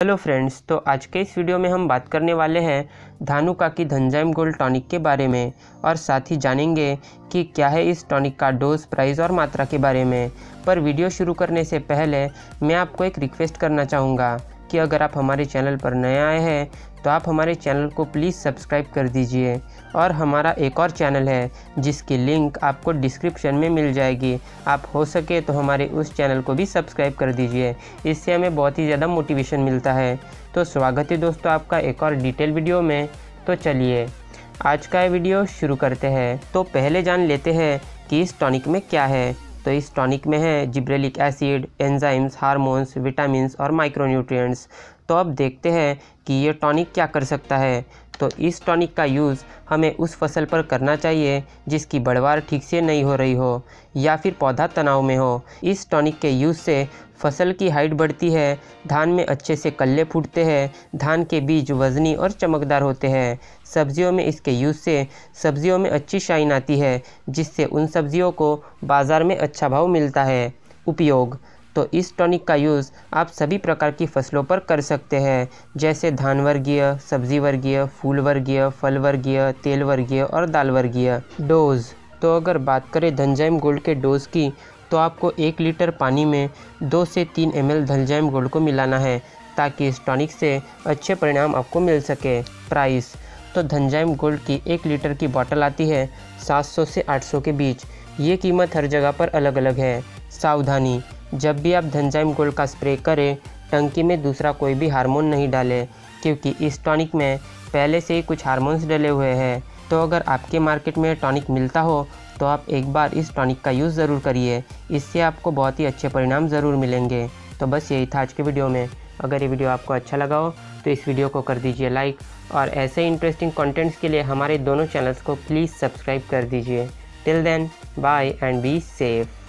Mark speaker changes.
Speaker 1: Hello friends तो आज के इस वीडियो में हम बात करने वाले हैं धानुका की धनजाइम गोल्ड टॉनिक के बारे में और साथ ही जानेंगे कि क्या है इस टॉनिक का डोज, प्राइस और मात्रा के बारे में। पर वीडियो शुरू करने से पहले मैं आपको एक रिक्वेस्ट करना चाहूँगा कि अगर आप हमारे चैनल पर नए आए हैं तो आप हमारे चैनल को प्लीज़ सब्सक्राइब कर दीजिए। और हमारा एक और चैनल है, जिसकी लिंक आपको डिस्क्रिप्शन में मिल जाएगी। आप हो सके तो हमारे उस चैनल को भी सब्सक्राइब कर दीजिए। इससे हमें बहुत ही ज़्यादा मोटिवेशन मिलता है। तो स्वागत है दोस्तों आपका एक और डिटेल वीडियो में। तो चलिए, आज का वीडियो शुरू करते हैं। तो पहले जान लेते हैं कि इस टॉनिक में क्या है। तो इस टॉनिक में है gibberellic acid enzymes hormones vitamin और माइक्रोन्यूट्रिएंट्स तो अब देखते हैं कि ये टॉनिक क्या कर सकता है। तो इस टॉनिक का यूज़ हमें उस फ़सल पर करना चाहिए जिसकी बढ़वार ठीक से नहीं हो रही हो या फिर पौधा तनाव में हो। इस टॉनिक के यूज़ से फ़सल की हाइट बढ़ती है, धान में अच्छे से कल्ले फूटते हैं, धान के बीज वजनी और चमकदार होते हैं। सब्जियों में इसके यूज़ से सब्जियों में अच्छी शाइन आती है, जिससे उन सब्जियों को बाज़ार में अच्छा भाव मिलता है। उपयोग तो इस टॉनिक का यूज़ आप सभी प्रकार की फ़सलों पर कर सकते हैं, जैसे धान वर्गीय, सब्ज़ी वर्गीय, फूल वर्गीय, फल वर्गीय, तेल वर्गीय और दाल वर्गीय। डोज तो अगर बात करें धनजाइम गोल्ड के डोज की तो आपको एक लीटर पानी में दो से तीन एम एल धनजाइम गोल्ड को मिलाना है, ताकि इस टॉनिक से अच्छे परिणाम आपको मिल सके। प्राइस तो धनजाइम गोल्ड की एक लीटर की बॉटल आती है 700 से 800 के बीच। ये कीमत हर जगह पर अलग अलग है। सावधानी, जब भी आप धनजाइम गोल्ड का स्प्रे करें, टंकी में दूसरा कोई भी हार्मोन नहीं डालें, क्योंकि इस टॉनिक में पहले से ही कुछ हार्मोन्स डले हुए हैं। तो अगर आपके मार्केट में टॉनिक मिलता हो तो आप एक बार इस टॉनिक का यूज़ ज़रूर करिए। इससे आपको बहुत ही अच्छे परिणाम ज़रूर मिलेंगे। तो बस यही था आज के वीडियो में। अगर ये वीडियो आपको अच्छा लगा हो तो इस वीडियो को कर दीजिए लाइक और ऐसे इंटरेस्टिंग कंटेंट्स के लिए हमारे दोनों चैनल्स को प्लीज़ सब्सक्राइब कर दीजिए। Till then bye and be safe